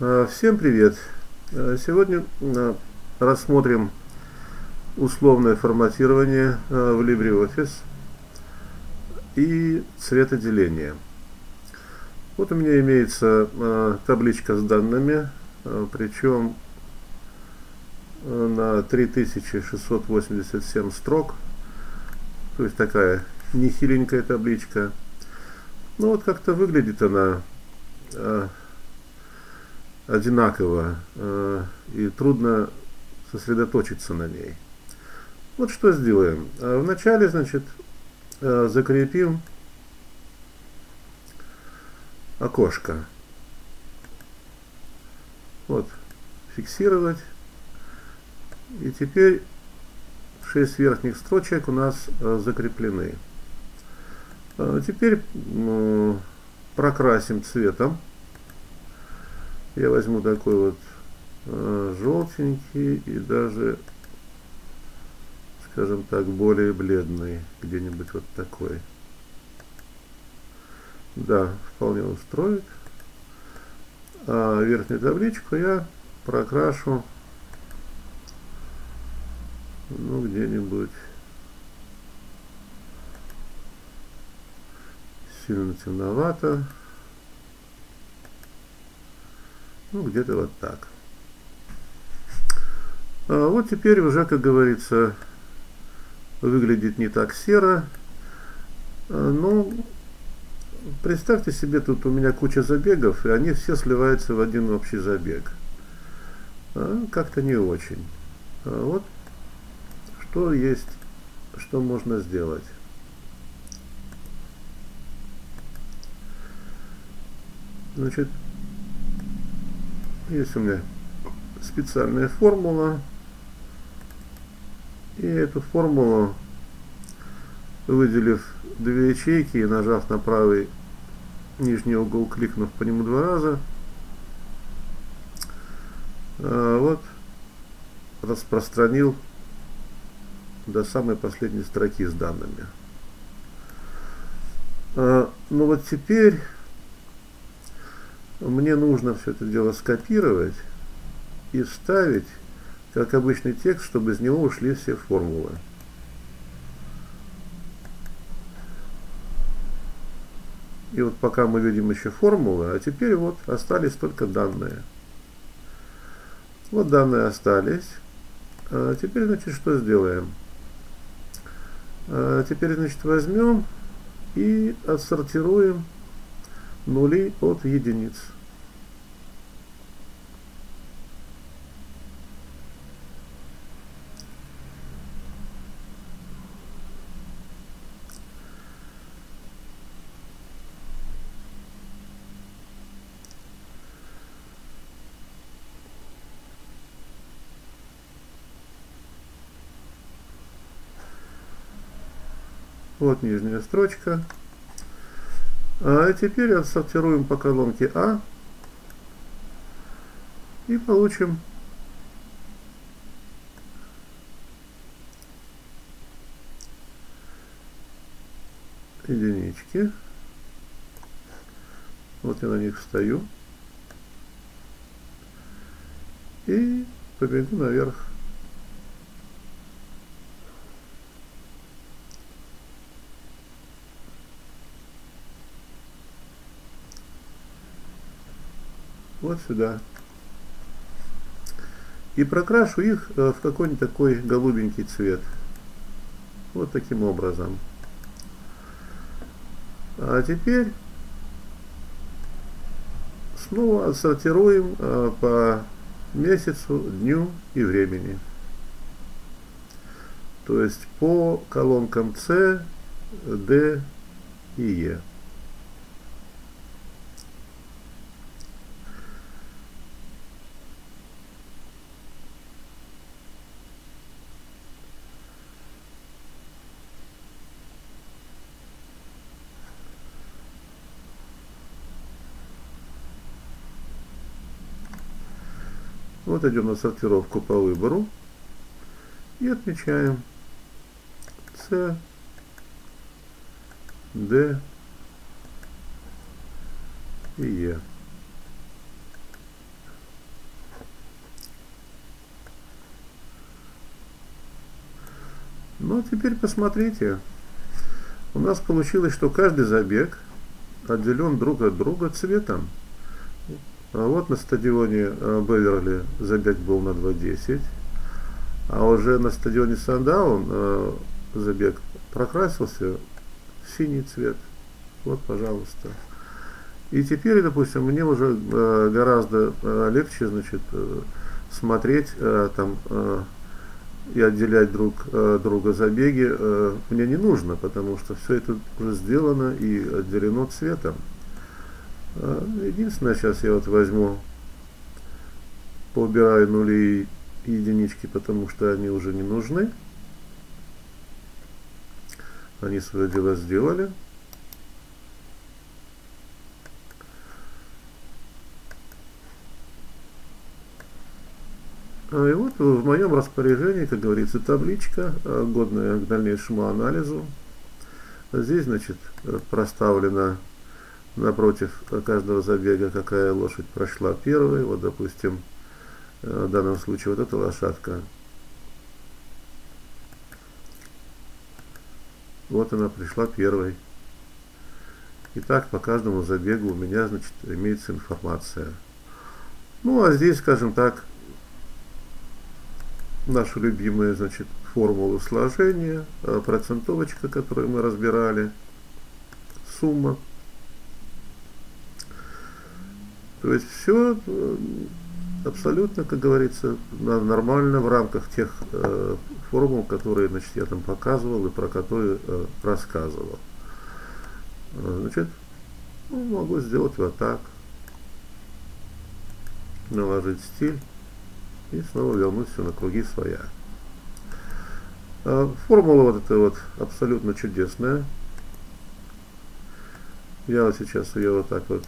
Э, всем привет! Э, сегодня э, рассмотрим условное форматирование в LibreOffice и цветоделение. Вот у меня имеется табличка с данными, причем на 3687 строк, то есть такая нехиленькая табличка. Ну вот как-то выглядит она одинаково э, и трудно сосредоточиться на ней. Вот что сделаем. Э, вначале, значит, э, закрепим окошко. Вот, фиксировать. И теперь 6 верхних строчек у нас закреплены. Теперь прокрасим цветом. Я возьму такой вот э, желтенький и даже, скажем так, более бледный, где-нибудь вот такой. Да, вполне устроит. А верхнюю табличку я прокрашу ну где-нибудь сильно темновато. Ну, где-то вот так. А вот теперь уже, как говорится, выглядит не так серо. А, ну, представьте себе, тут у меня куча забегов, и они все сливаются в один общий забег. А, Как-то не очень. А вот что есть, что можно сделать. Значит, есть у меня специальная формула. И эту формулу, выделив две ячейки и нажав на правый нижний угол, кликнув по нему два раза, а, вот распространил до самой последней строки с данными. А, ну вот теперь мне нужно все это дело скопировать и вставить как обычный текст, чтобы из него ушли все формулы. И вот пока мы видим еще формулы, а теперь вот остались только данные. Вот данные остались. А теперь, значит, что сделаем? А теперь, значит, возьмем и отсортируем нули от единиц. Вот нижняя строчка. А теперь отсортируем по колонке А и получим единички. Вот я на них встаю. И побегу наверх. Вот сюда. И прокрашу их э, в какой-нибудь такой голубенький цвет. Вот таким образом. А теперь снова отсортируем э, по месяцу, дню и времени. То есть по колонкам С, D и E. Вот идем на сортировку по выбору. И отмечаем C, D и E. Ну, а теперь посмотрите. У нас получилось, что каждый забег отделен друг от друга цветом. А вот на стадионе э, Беверли забег был на 2.10, а уже на стадионе Сандаун э, забег прокрасился в синий цвет. Вот, пожалуйста. И теперь, допустим, мне уже э, гораздо легче, значит, смотреть там и отделять друг друга забеги мне не нужно, потому что все это уже сделано и отделено цветом. Э, единственное, сейчас я вот возьму, поубираю нули и единички, потому что они уже не нужны. Они свое дело сделали. А, и вот в моем распоряжении, как говорится, табличка, а, годная к дальнейшему анализу. Здесь, значит, проставлена напротив каждого забега, какая лошадь прошла первой. Вот, допустим, в данном случае вот эта лошадка. Вот она пришла первой. И так по каждому забегу у меня, значит, имеется информация. Ну, а здесь, скажем так, нашу любимую, значит, формулу сложения, э, процентовочка, которую мы разбирали, сумма. То есть все э, абсолютно, как говорится, нормально в рамках тех э, формул, которые, значит, я там показывал и про которые э, рассказывал. Э, значит, ну, могу сделать вот так. Наложить стиль и снова вернуть все на круги своя. А, формула вот эта вот абсолютно чудесная. Я вот сейчас ее вот так вот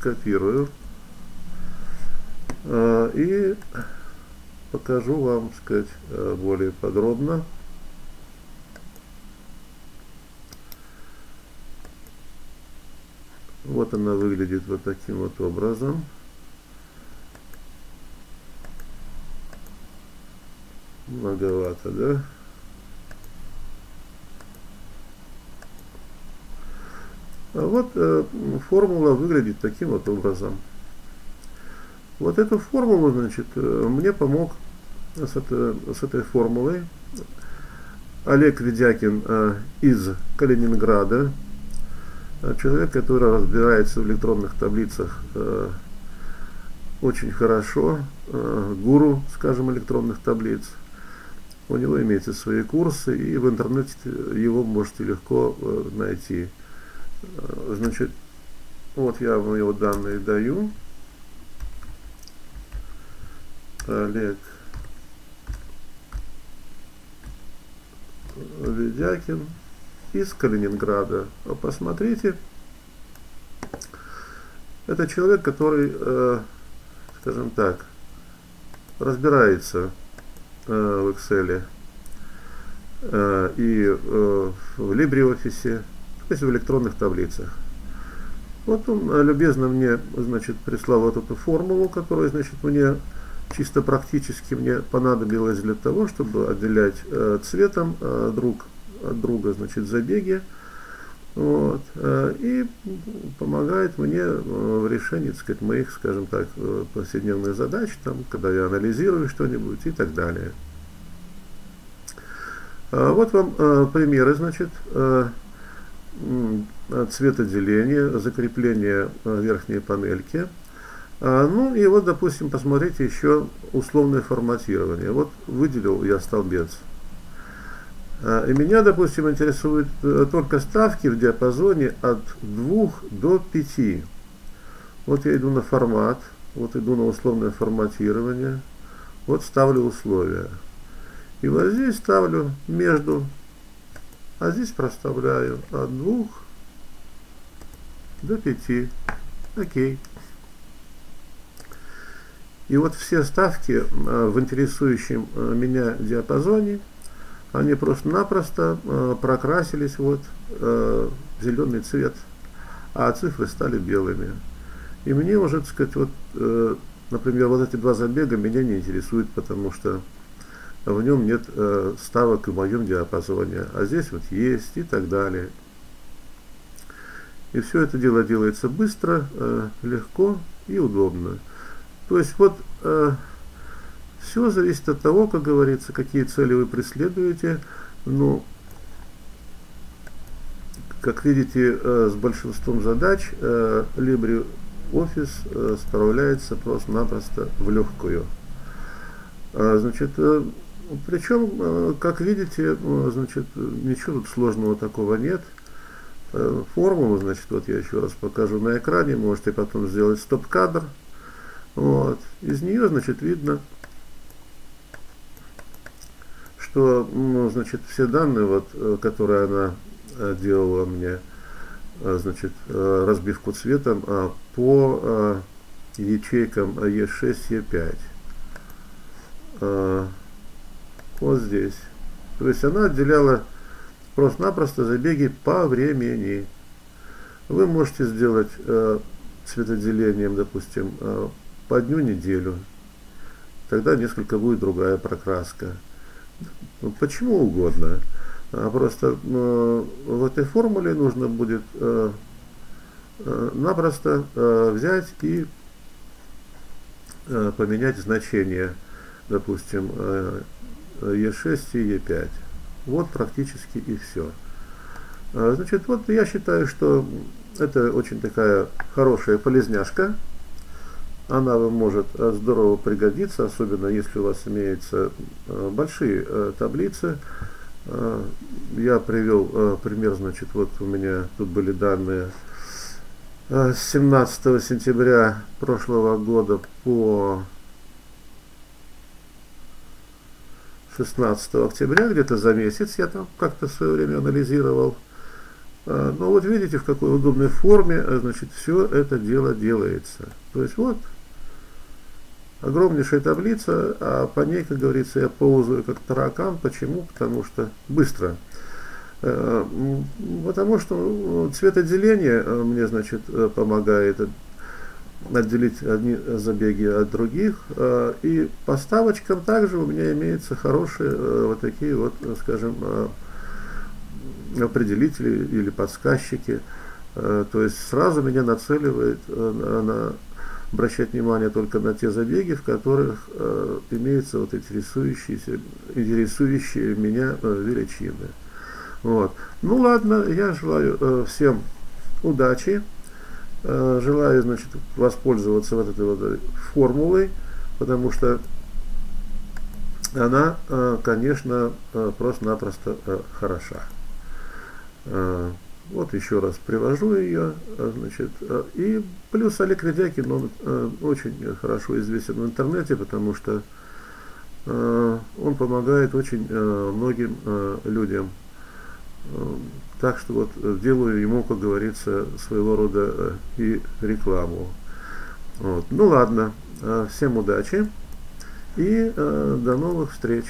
скопирую а, и покажу вам, сказать, а, более подробно. Вот она выглядит вот таким вот образом. Многовато, да? Вот э, формула выглядит таким вот образом. Вот эту формулу, значит, э, мне помог с, это, с этой формулой Олег Ведякин э, из Калининграда, человек, который разбирается в электронных таблицах очень хорошо, гуру, скажем, электронных таблиц. У него имеются свои курсы, и в интернете его можете легко найти. Э, значит, вот я вам его данные даю. Олег Ведякин из Калининграда. Посмотрите, это человек, который, э, скажем так, разбирается Э, в Excel э, и э, в LibreOffice, есть в электронных таблицах. Вот он любезно мне, значит, прислал вот эту формулу, которая, значит, мне чисто практически мне понадобилась для того, чтобы отделять цветом друг от друга, значит, забеги. Вот, и помогает мне в решении, так сказать, моих, скажем так, повседневных задач, там, когда я анализирую что-нибудь и так далее. Вот вам примеры, значит, а, цветоделения, закрепления верхней панельки. Ну и вот, допустим, посмотрите еще условное форматирование. Вот выделил я столбец. И меня, допустим, интересуют э, только ставки в диапазоне от 2 до 5. Вот я иду на формат, вот иду на условное форматирование, вот ставлю условия. И вот здесь ставлю между, а здесь проставляю от 2 до 5. Окей. И вот все ставки э, в интересующем э, меня диапазоне, они просто-напросто э, прокрасились вот в зеленый цвет, а цифры стали белыми. И мне уже, так сказать, вот, например, вот эти два забега меня не интересуют, потому что в нем нет э, ставок в моем диапазоне, а здесь вот есть и так далее. И все это дело делается быстро, э, легко и удобно. То есть вот э, все зависит от того, как говорится, какие цели вы преследуете. Ну, как видите, э, с большинством задач э, LibreOffice э, справляется просто-напросто в легкую. А, значит, э, причем, э, как видите, э, значит, ничего тут сложного такого нет. Э, формулу, значит, вот я еще раз покажу на экране, можете потом сделать стоп-кадр. Вот. Из нее, значит, видно, что, ну, значит, все данные, вот, э, которые она делала мне, значит, разбивку цветом а, по ячейкам E6, E5. Вот здесь. То есть она отделяла просто-напросто забеги по времени. Вы можете сделать э, цветоделением, допустим, э, по дню неделю. Тогда несколько будет другая прокраска. Ну, почему угодно. А просто э, в этой формуле нужно будет э, э, напросто э, взять и э, поменять значение, допустим, э, E6 и E5. Вот практически и все. А, значит, вот я считаю, что это очень такая хорошая полезняшка. Она вам может а, здорово пригодиться, особенно если у вас имеются а, большие таблицы. Я привел пример, значит, вот у меня тут были данные с 17 сентября прошлого года по 16 октября, где-то за месяц я там как-то в свое время анализировал. А, но вот видите, в какой удобной форме, а, значит, все это дело делается. То есть вот огромнейшая таблица, а по ней, как говорится, я ползаю как таракан. Почему? Потому что быстро. А, потому что ну, цветоделение мне, значит, помогает отделить одни забеги от других. Э, и по ставочкам также у меня имеются хорошие э, вот такие вот, скажем, э, определители или подсказчики. То есть сразу меня нацеливает на обращать внимание только на те забеги, в которых имеются вот интересующиеся, интересующие меня величины. Вот. Ну ладно, я желаю всем удачи. Э, желаю, значит, воспользоваться вот этой вот формулой, потому что она, э, конечно, э, просто-напросто хороша. Вот еще раз привожу ее, значит, и плюс Олег Редякин, он очень хорошо известен в интернете, потому что он помогает очень многим людям так что вот э, делаю ему, как говорится, своего рода э, и рекламу. Вот. Ну ладно, э, всем удачи и до новых встреч.